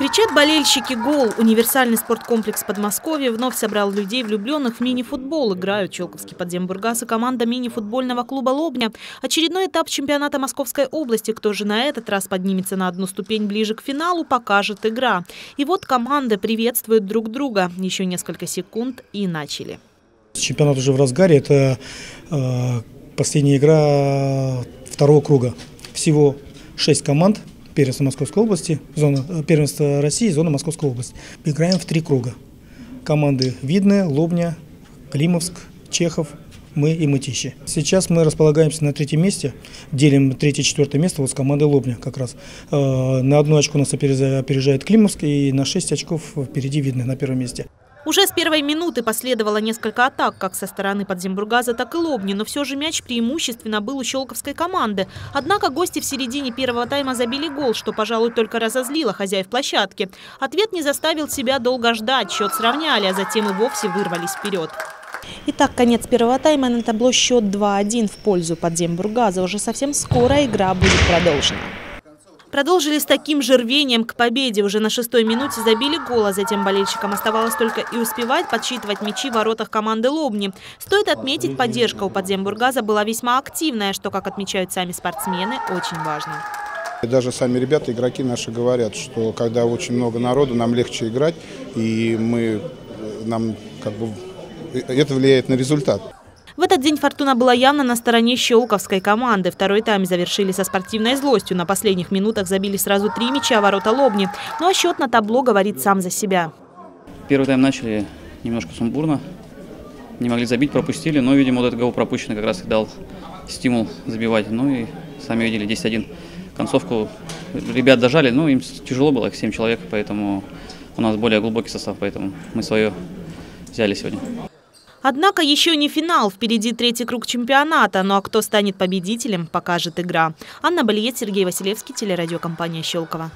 Кричат болельщики «Гол». Универсальный спорткомплекс Подмосковья вновь собрал людей, влюбленных в мини-футбол. Играют Челковский подзембургас и команда мини-футбольного клуба «Лобня». Очередной этап чемпионата Московской области. Кто же на этот раз поднимется на одну ступень ближе к финалу, покажет игра. И вот команды приветствуют друг друга. Еще несколько секунд и начали. Чемпионат уже в разгаре. Это э, последняя игра второго круга. Всего шесть команд – первенства Московской области, зона э, первенства России, зона Московской области. Играем в три круга. Команды Видная, Лобня, Климовск, Чехов, мы и Мытищи. Сейчас мы располагаемся на третьем месте, делим третье-четвертое место вот с командой Лобня как раз. Э, на одну очку нас опережает Климовск и на шесть очков впереди Видная на первом месте. Уже с первой минуты последовало несколько атак как со стороны Подзембургаза, так и Лобни, но все же мяч преимущественно был у щелковской команды. Однако гости в середине первого тайма забили гол, что, пожалуй, только разозлило хозяев площадки. Ответ не заставил себя долго ждать, счет сравняли, а затем и вовсе вырвались вперед. Итак, конец первого тайма на табло счет 2-1 в пользу Подзембургаза. Уже совсем скоро игра будет продолжена. Продолжили с таким же рвением к победе. Уже на шестой минуте забили гол, а затем болельщикам оставалось только и успевать подсчитывать мячи в воротах команды Лобни. Стоит отметить, поддержка у Подзембургаза была весьма активная, что, как отмечают сами спортсмены, очень важно. Даже сами ребята, игроки наши говорят, что когда очень много народу, нам легче играть, и мы, нам как бы, это влияет на результат. В этот день «Фортуна» была явно на стороне щелковской команды. Второй тайм завершили со спортивной злостью. На последних минутах забили сразу три мяча ворота Лобни. Ну а счет на табло говорит сам за себя. Первый тайм начали немножко сумбурно. Не могли забить, пропустили. Но, видимо, вот этот гол пропущенный как раз и дал стимул забивать. Ну и сами видели 10-1 концовку. Ребят дожали, но им тяжело было, их 7 человек, поэтому у нас более глубокий состав, поэтому мы свое взяли сегодня. Однако еще не финал, впереди третий круг чемпионата, ну а кто станет победителем, покажет игра. Анна Бальет, Сергей Василевский, телерадиокомпания «Щелково».